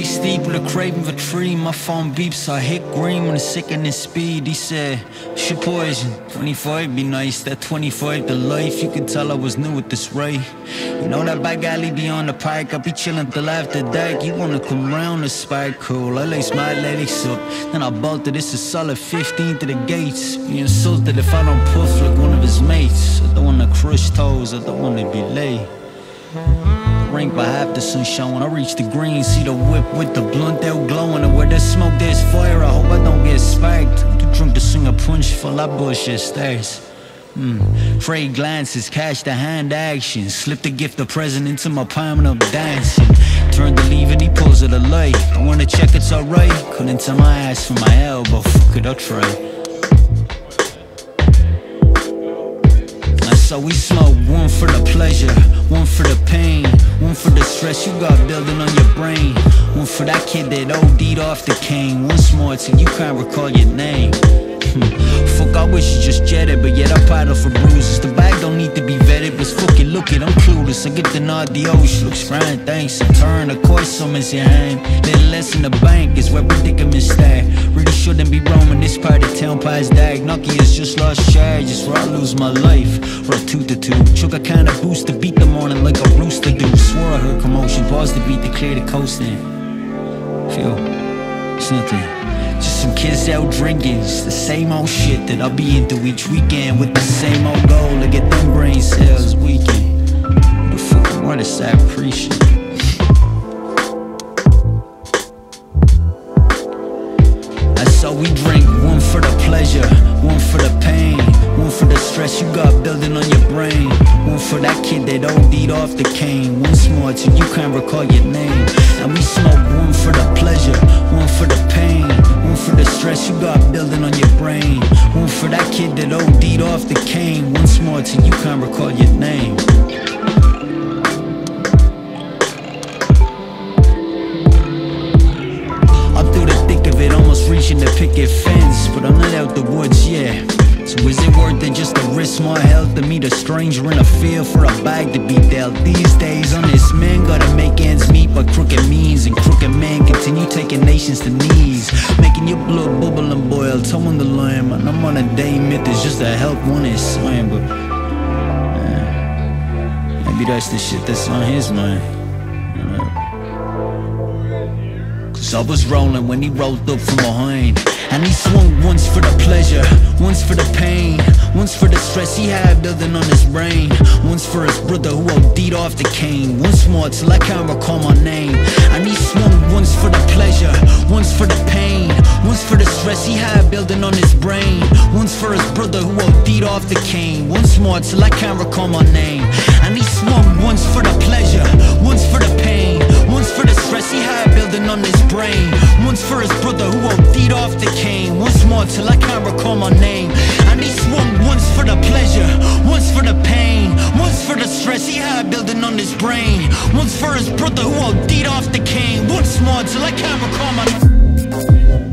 steep with craving for tree. My phone beeps, I hit green when it's sickening speed. He said, Shit poison. 25 be nice, that 25 the life. You could tell I was new at this rate. You know that back alley beyond the pike. I be chillin' till after dark. You wanna come round the spike cool. I lace my legs up, then I bolted. It's a solid 15 to the gates. Be insulted if I don't puff like one of his mates. I don't wanna crush toes, I don't wanna be late. Rank by half the sun showing. I reach the green, see the whip with the blunt out glowing. And where there's smoke, there's fire. I hope I don't get spiked. Too drunk to sing a punch full of bullshit stairs. Mm. Trade glances, cash the hand action. Slip the gift of present into my palm and I'm dancing. Turn the lever, he pulls it a light. I wanna check it's alright. Couldn't tell my ass from my elbow. Fuck it, I'll try. So we smoke one for the pleasure, one for the pain, one for the stress you got building on your brain, one for that kid that OD'd off the cane, once more till you can't recall your name. Fuck, I wish you just jetted, but yet I paddle for bruises. The bag don't need to be vetted, but fuck it, look it, I'm clueless. I get the nod, the ocean looks grand, thanks. I turn, of course, summons your hand. Little less in the bank is where predicaments stay. Really shouldn't be roaming this part of town past dag. Nucky is just lost charges where I lose my life. A tooth to tooth. Choke a kind of boost to beat the morning like a rooster do. Swore I heard commotion, pause the beat to clear the coast in. Feel, it's nothing. Just some kids out drinking, it's the same old shit that I'll be into each weekend With the same old goal to get them brain cells weakened. The fucking what is that appreciate That's all we drink, one for the pleasure, one for the pain. One for the stress you got building on your brain. One for that kid that OD'd off the cane. Once more till you can't recall your name. And we smoke one for the pleasure, one for the kid that OD'd off the cane. Once more till you can't recall your name. Up through the thick of it, almost reaching the picket fence But I'm not out the woods yet. So is it worth it just to risk my health To meet a stranger in a field for a bag to be dealt? These days, honest men gotta make ends meet by crooked means And crooked nations to knees. Making your blood bubble and boil, towing the line Man, I'm on a day myth, just to help one is swim But, maybe that's the shit that's on his mind? Cause I was rolling when he rolled up from behind. And he swung once for the pleasure, once for the pain Once for the stress he had building on his brain One's for his brother who OD'd off the cane. Once more till I can't recall my name. I need someone once for the pleasure Once for the pain. Once for the stress he had building on his brain. Once for his brother who OD'd off the cane. Once more till I can't recall my name. I need someone once for the pleasure Once for the pain. Once for the stress he had building on his brain. Once for his brother who OD'd off the cane. Once more till I can't recall my name. I need someone once for the pleasure Once for the pain. Once for the stress he had building on his brain. Once for his brother who OD'd off the cane. Once more till I can't recall my...